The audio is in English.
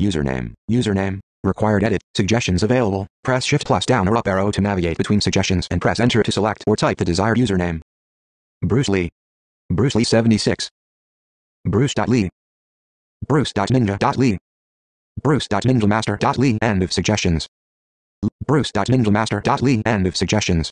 Username. Username. Required edit. Suggestions available. Press Shift plus down or up arrow to navigate between suggestions and press Enter to select or type the desired username. Bruce Lee. Bruce Lee 76. Bruce.lee. Bruce.ninja.lee. Bruce.ninjamaster.lee End of suggestions. Bruce.ninjamaster.lee End of suggestions.